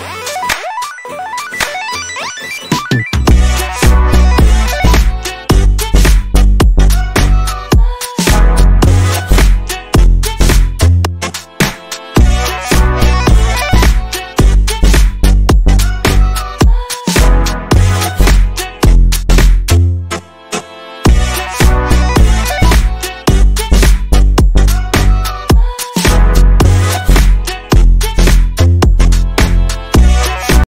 Bye.